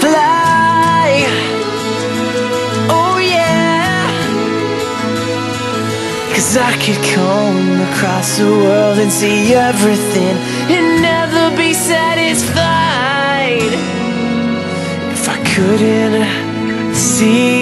fly. Oh yeah. Cause I could come across the world and see everything And never be satisfied. If I couldn't see